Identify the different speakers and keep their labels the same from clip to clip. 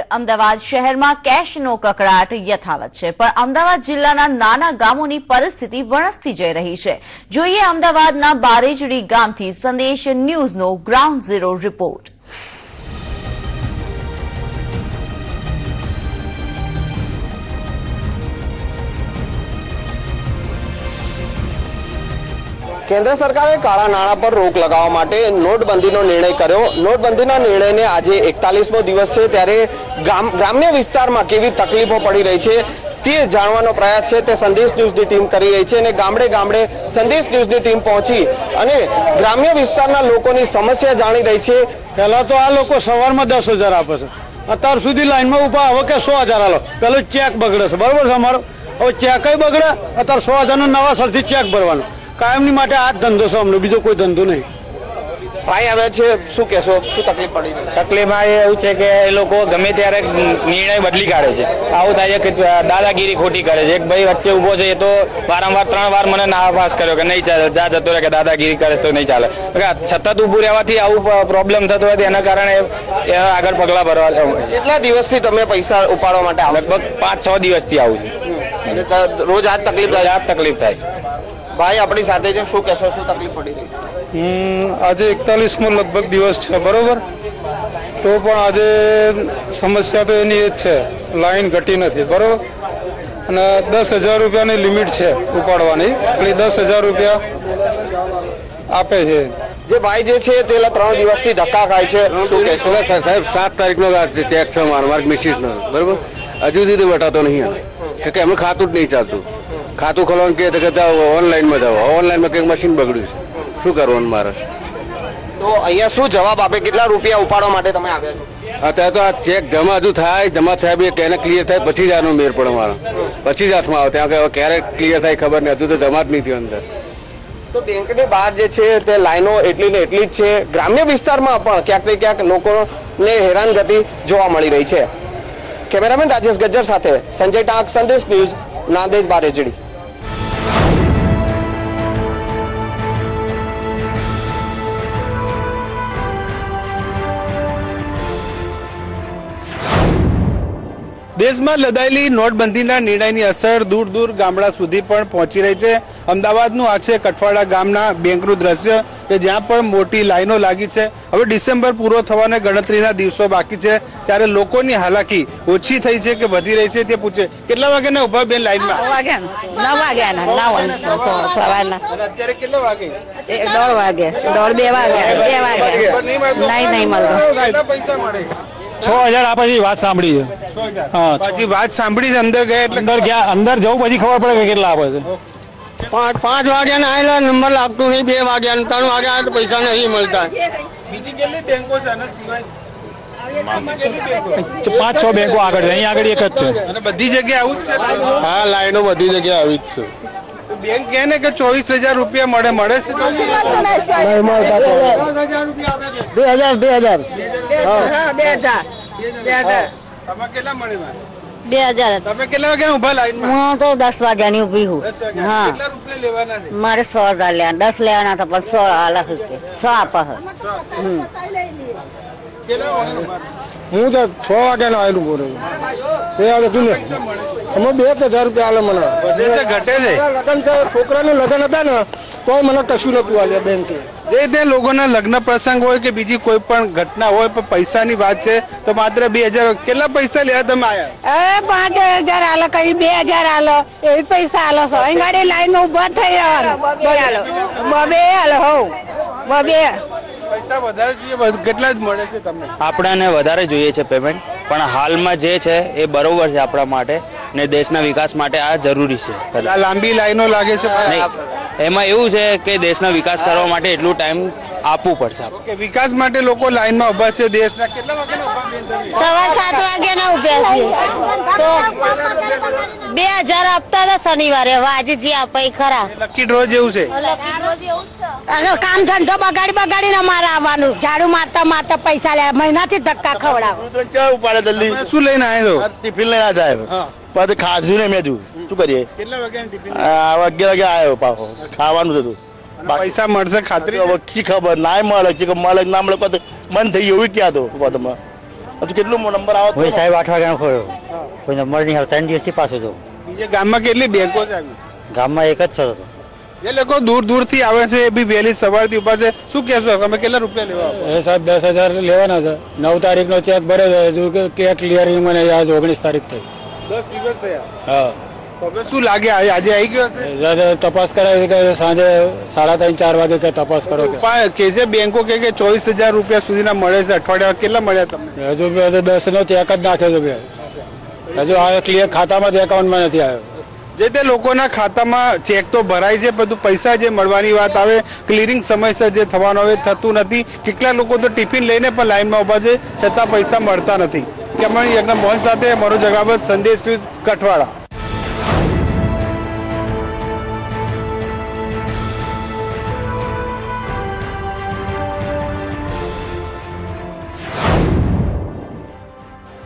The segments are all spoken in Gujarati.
Speaker 1: અમદાવાદ શહેરમાં કેશનો કકડાટ યથાવત છે. પણ અમદાવાદ જિલ્લાના નાના ગામોની પરિસ્થિતિ વણસતી જઈ રહી છે. જોઈએ અમદાવાદના બારેજડી ગામથી સંદેશ ન્યૂઝનો ગ્રાઉન્ડ ઝીરો રિપોર્ટ
Speaker 2: કેન્દ્ર સરકારે કાળા નાણાં પર રોક લગાવવા માટે નોટબંધીનો નિર્ણય કર્યો. નોટબંધીના નિર્ણયને આજે એકતાલીસમો દિવસ છે. ત્યારે ગ્રામ્ય વિસ્તારમાં કેવી તકલીફો પડી રહી છે તે જાણવાનો પ્રયાસ છે. તે સંદેશ ન્યૂઝની ટીમ કરી રહી છે અને ગામડે ગામડે સંદેશ ન્યૂઝની ટીમ પહોંચી અને ગ્રામ્ય વિસ્તારના લોકોની સમસ્યા જાણી રહી છે.
Speaker 3: પહેલાં તો આ લોકો સવારમાં દસ હજાર આપે છે. અત્યાર સુધી લાઈનમાં ઊભા હવે કે સો હજાર આલો. પેલો ચેક બગડે છે. બરાબર છે અમારો? હવે ચેકય બગડે? અત્યારે સો હજારનો નવા સરથી ચેક ભરવાનો. કાયમની માટે આ જ ધંધો છે અમને. બીજો કોઈ ધંધો નહીં.
Speaker 2: ભાઈ આવે છે શું કહેશો? શું તકલીફ પડી? તકલીફ આ
Speaker 4: તકલીફમાં એવું છે કે એ લોકો ગમે ત્યારે નિર્ણય બદલી કાઢે છે. આવું થાય છે કે દાદાગીરી ખોટી કરે છે. એક ભાઈ વચ્ચે ઊભો છે એ તો વારંવાર ત્રણ વાર મને ના પાસ કર્યો કે નહીં ચાલે. જા જતો રહે કે દાદાગીરી કરે તો નહીં ચાલે. કે સતત ઊભું રહેવાથી આવું પ્રોબ્લેમ થતો હોય એના કારણે એ આગળ પગલાં ભરવા
Speaker 2: કેટલા દિવસથી તમે પૈસા ઉપાડવા માટે?
Speaker 4: લગભગ પાંચ છ દિવસથી આવું છું.
Speaker 2: રોજ આ તકલીફ થાય?
Speaker 4: આ તકલીફ થાય.
Speaker 2: ભાઈ આપણી સાથે છે. શું કહેશો? શું તકલીફ પડી રહી
Speaker 3: આજે એકતાલીસમો લગભગ દિવસ છે બરોબર? તો પણ આજે સમસ્યા તો એની એ જ છે. લાઈન ઘટી નથી બરોબર? અને દસ હજાર રૂપિયાની લિમિટ છે ઉપાડવાની. એટલે દસ હજાર રૂપિયા આપે છે.
Speaker 2: જે ભાઈ જે છે તે ત્રણ દિવસથી ધક્કા ખાય છે. શું કહેશો?
Speaker 5: સાહેબ સાત તારીખનો ચેક છે મારો માર્ગ મિસિસનો બરોબર? હજુ સુધી વટાતો નહીં કે એમનું ખાતું જ નહીં ચાલતું. ખાતું ખોલવાનું કહે તો કે ઓનલાઈનમાં જાઓ. ઓનલાઈનમાં કંઈક મશીન બગડ્યું છે. શું કરવાનું મારે?
Speaker 2: તો અહીંયા શું જવાબ આપે? કેટલા રૂપિયા ઉપાડવા માટે તમે આવ્યા છો?
Speaker 5: અત્યારે તો આ ચેક જમા હજુ થાય જમા થયા બી એને ક્લિયર થાય પછી જ આનો મેર પડે મારો. પછી જ હાથમાં આવે ત્યાં કે ક્યારે ક્લિયર થાય ખબર નહીં. હજુ તો જમા જ નહીં થયું અંદર.
Speaker 2: તો બેંકની બહાર જે છે તે લાઈનો એટલી ને એટલી જ છે. ગ્રામ્ય વિસ્તારમાં પણ ક્યાંક ને ક્યાંક લોકોને હેરાનગતિ જોવા મળી રહી છે. કેમેરામેન રાજેશ ગજ્જર સાથે સંજય ટાંક સંદેશ ન્યૂઝ નાંદેશ બારેજડી.
Speaker 6: દેશમાં લદાયેલી નોટબંધીના નિર્ણયની અસર દૂર દૂર ગામડા સુધી પણ પહોંચી રહી છે. અમદાવાદનું આ છે કઠવાડા ગામના બેંકનું દ્રશ્ય કે જ્યાં પણ મોટી લાઈનો લાગી છે. હવે ડિસેમ્બર પૂરો થવાને ગણતરીના દિવસો બાકી છે. ત્યારે લોકોની હાલાકી ઓછી થઈ છે કે વધી રહી છે તે પૂછે. કેટલા વાગ્યાના ઊભા બેન લાઈનમાં?
Speaker 7: વાગ્યા નવ સવારના.
Speaker 6: અત્યારે કેટલા વાગે?
Speaker 7: દોઢ વાગે. દોઢ બે વાગ્યા બે વાગે.
Speaker 6: નહીં
Speaker 7: નહીં નહીં મળતો.
Speaker 6: પૈસા મળે?
Speaker 3: છ હજાર આ પછી વાત સાંભળી છે. હા,
Speaker 6: પછી વાત સાંભળી છે અંદર ગયા એટલે
Speaker 3: અંદર ગયા અંદર જવું પછી ખબર પડે કે કેટલા આપે છે.
Speaker 8: પાંચ પાંચ વાગ્યા આવેલા નંબર લાગતું નહીં બે વાગ્યા ત્રણ વાગ્યા તો પૈસા નહીં મળતા.
Speaker 6: બીજી કેટલી બેંકો છે આના સિવાય?
Speaker 3: પાંચ છ બેંકો આગળ છે અહીં આગળ એક જ છે.
Speaker 6: અને બધી જગ્યાએ આવું જ છે?
Speaker 9: હા લાઈનો બધી જગ્યાએ આવી જ છે.
Speaker 6: બેંક કહે ને કે ચોવીસ હજાર રૂપિયા મળે મળે છે
Speaker 3: બે હજાર. બે હજાર.
Speaker 7: બે હજાર બે હજાર
Speaker 6: તમે કેટલા મળે
Speaker 7: બે હજાર
Speaker 6: તમે કેટલા વાગ્યા ઊભા લાઈનમાં?
Speaker 7: હું તો દસ વાગ્યાની ઊભી હું. હા.
Speaker 6: કેટલા રૂપિયા લેવાના છે?
Speaker 7: મારે સો હજાર લેવાના. દસ લેવાના હતા પણ સો આલા સો આપા હે.
Speaker 9: હું તો છ વાગ્યાનો આવેલું બોલું એ આવે તું ને. અમે બે હજાર રૂપિયા આલે મને.
Speaker 6: ઘટે છે
Speaker 9: લગ્ન છે. છોકરાને લગ્ન હતા ને તોય મને કશું નતું આલ્યા બેંકે
Speaker 6: જે તે લોકોના લગ્ન પ્રસંગ હોય કે બીજી કોઈ પણ ઘટના હોય પણ પૈસાની વાત છે તો માત્ર બે હજાર કેટલા પૈસા લેવા તમે આયા?
Speaker 10: એ પાંચ હજાર આલો કઈ બે હજાર આલો એવી પૈસા આલો છો. અહીં ગાડી લાઈન ઊભા થઈ રહેવાનું બબે આલો. હો. બબે.
Speaker 6: પૈસા વધારે જોઈએ કેટલા જ મળે છે તમને?
Speaker 4: આપણાને વધારે જોઈએ છે પેમેન્ટ પણ હાલમાં જે છે એ બરોબર છે આપણા માટે ને દેશના વિકાસ માટે આ જરૂરી છે.
Speaker 6: આ લાંબી લાઈનો લાગે છે
Speaker 4: એમાં એવું છે કે દેશનો વિકાસ કરવા માટે એટલું ટાઈમ આપવું પડશે આપણે.
Speaker 6: કે વિકાસ માટે લોકો લાઈનમાં ઊભા છે દેશના. કેટલા વાગ્યાના ઊભા
Speaker 10: સવાર સાત વાગ્યાના ઉભ્યા છીએ. તો બે હજાર આપતા હતા શનિવારે હવે આજે જે આપે ખરા.
Speaker 6: લકી ડ્રો જેવું છે.
Speaker 10: કામ ધંધો બગાડી બગાડીને અમારે આવવાનું. ઝાડુ મારતા મારતા પૈસા લે મહિનાથી ધક્કા ખવડાવ.
Speaker 9: ઉપાડે જલ્દી
Speaker 6: શું લઈને આવ્યો
Speaker 9: ટિફિન લઈને આ સાહેબ પછી ખાધું ને મેં શું કરીએ?
Speaker 6: કેટલા
Speaker 9: વાગ્યા અગિયાર વાગે આવ્યો પાછો. ખાવાનું હતું
Speaker 6: પૈસા મળશે ખાતરી
Speaker 9: હવે શી ખબર ના મળે કે મળે ના મળે પછી બંધ થઈ ગયું એવું ક્યાં તો તમે
Speaker 2: હજુ કેટલું નંબર આવે
Speaker 11: ભાઈ સાહેબ આઠ વાગ્યાનો ખોલ્યો. કોઈ નંબર નહીં આવે ત્રણ દિવસથી પાછો છું.
Speaker 6: બીજે ગામમાં કેટલી બેંકો છે
Speaker 11: ગામમાં એક જ છો તો.
Speaker 6: એ લોકો દૂર દૂરથી આવે છે એ બી વહેલી સવારથી ઊભા છે. શું કહેશો? તમે કેટલા રૂપિયા લેવા
Speaker 3: એ સાહેબ દસ હજાર લેવાના છે. નવ તારીખનો ચેક ભર્યો છે. હજુ કે કે ક્લિયરિંગ મને આજ ઓગણીસ તારીખ થઈ.
Speaker 6: દસ દિવસ થયા.
Speaker 3: હા.
Speaker 6: શું લાગે? આજે આવી ગયો હશે?
Speaker 3: તપાસ કરાવી કે સાંજે સાડા ત્રણ ચાર વાગે કે તપાસ કરો કે?
Speaker 6: જે બેંકો કે કે ચોવીસ હજાર રૂપિયા સુધીના મળે છે અઠવાડિયા કેટલા મળ્યા તમને?
Speaker 3: હજુ બે હજુ દસ નો ચેક જ નાખ્યો છે બે. હજુ આ ક્લિયર ખાતામાં જ એકાઉન્ટમાં નથી આવ્યો.
Speaker 6: જે તે લોકોના ખાતામાં ચેક તો ભરાય છે બધું પૈસા જે મળવાની વાત આવે ક્લિયરિંગ સમયસર જે થવાનું હોય એ થતું નથી. કેટલા લોકો તો ટિફિન લઈને પણ લાઈનમાં ઊભા છે છતાં પૈસા મળતા નથી. કેમણ યજ્ઞ મોહન સાથે મારો જગાવત સંદેશ કઠવાડા.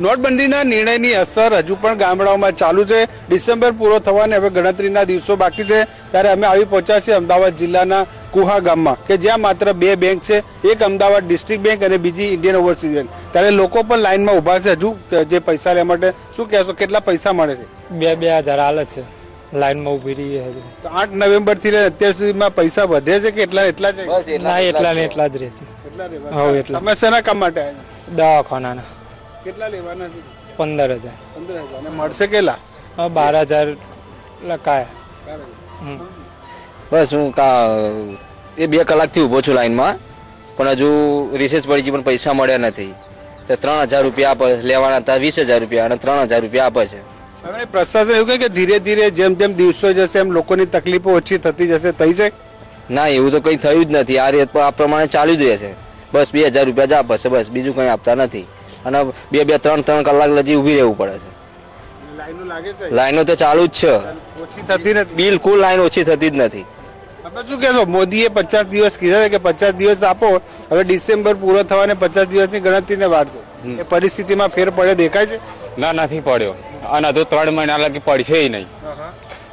Speaker 6: નોટબંધીના નિર્ણયની અસર હજુ પણ ગામડાઓમાં ચાલુ છે. ડિસેમ્બર પૂરો થવાને હવે ગણતરીના દિવસો બાકી છે. ત્યારે અમે આવી પહોંચ્યા છીએ અમદાવાદ જિલ્લાના કુહા ગામમાં કે જ્યાં માત્ર બે બેંક છે. એક અમદાવાદ ડિસ્ટ્રિક્ટ બેંક અને બીજી ઇન્ડિયન ઓવરસીઝ બેંક. ત્યારે લોકો પણ લાઇનમાં ઊભા છે. હજુ જે પૈસા લેવા માટે શું કહેશો? કેટલા પૈસા મળે છે?
Speaker 3: બે બે હજાર હાલ છે. લાઈનમાં ઊભી રહી છે
Speaker 6: આઠ નવેમ્બરથી અત્યાર સુધીમાં પૈસા વધે છે કે એટલા એટલા જ રહે?
Speaker 3: એટલા ને એટલા જ રહેશે
Speaker 6: એટલા રહેવા?
Speaker 3: હા એટલા
Speaker 6: તમે શેના કામ માટે આવ્યા?
Speaker 3: દવાખાનાના.
Speaker 6: કેટલા લેવાના છે?
Speaker 3: પંદર હજાર.
Speaker 6: પંદર હજાર. અને મળશે કેટલા?
Speaker 3: બાર હજાર લખાયા.
Speaker 12: બસ હું કા એ બે કલાકથી ઊભો છું લાઈનમાં પણ હજુ રિસેસ પડી પણ પૈસા મળ્યા નથી. તો ત્રણ હજાર રૂપિયા આપે લેવાના હતા વીસ હજાર રૂપિયા અને ત્રણ હજાર રૂપિયા આપે છે.
Speaker 6: હવે પ્રશાસન એવું કહે કે ધીરે ધીરે જેમ જેમ દિવસો જશે એમ લોકોની તકલીફો ઓછી થતી જશે. થઈ જાય
Speaker 12: ના એવું તો કંઈ થયું જ નથી. આ રીત આ પ્રમાણે ચાલુ જ રહેશે. બસ બે હજાર રૂપિયા જ આપશે બસ બીજું કંઈ આપતા નથી. અને બે બે ત્રણ ત્રણ કલાક લજી ઊભી રહેવું પડે છે.
Speaker 6: લાઈનો લાગે છે?
Speaker 12: લાઈનો તો ચાલુ જ છે.
Speaker 6: ઓછી થતી નથી.
Speaker 12: બિલકુલ લાઈન ઓછી થતી જ નથી.
Speaker 6: તમે શું કહેશો? મોદીએ પચાસ દિવસ કીધા છે કે પચાસ દિવસ આપો હવે ડિસેમ્બર પૂરો થવાને પચાસ દિવસની ગણતરીને વાર છે. એ પરિસ્થિતિમાં ફેર પડે દેખાય છે?
Speaker 13: ના નથી પડ્યો. અને હજુ ત્રણ મહિના લગી પડશે નહીં.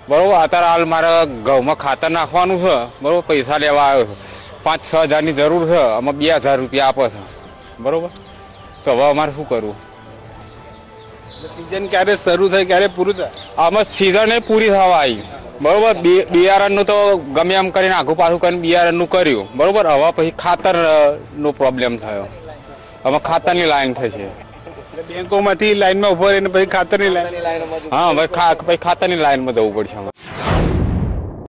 Speaker 13: બરોબર અત્યારે હાલ મારે ઘઉંમાં ખાતર નાખવાનું છે. બરોબર પૈસા લેવા આવ્યો છે. પાંચ છ હજારની જરૂર છે. આમાં બે હજાર રૂપિયા આપે છે. બરોબર? તો હવે અમારે શું કરવું?
Speaker 6: સિઝન ક્યારે શરૂ થઈ ક્યારે પૂરું થાય?
Speaker 13: આમાં સિઝન પૂરી થવા આવી. બરોબર બિયારણનું તો ગમે એમ કરીને આખું પાછું કરીને બિયારણનું કર્યું. બરોબર હવે પછી ખાતર નો પ્રોબ્લેમ થયો. હવે ખાતરની લાઈન થશે
Speaker 6: છે. બેંકોમાંથી લાઈનમાં ઊભો રહીને પછી ખાતરની લાઈન
Speaker 13: હા ભાઈ ખા- પછી ખાતરની લાઈનમાં જવું પડશે.